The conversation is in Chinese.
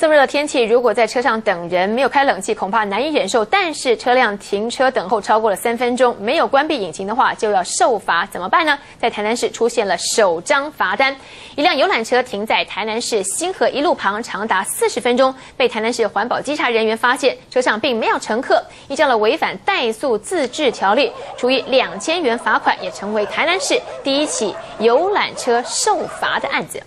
这么热的天气，如果在车上等人没有开冷气，恐怕难以忍受。但是车辆停车等候超过了三分钟，没有关闭引擎的话，就要受罚，怎么办呢？在台南市出现了首张罚单，一辆游览车停在台南市新河一路旁，长达四十分钟，被台南市环保稽查人员发现车上并没有乘客，依照了违反怠速自治条例，处以两千元罚款，也成为台南市第一起游览车受罚的案子。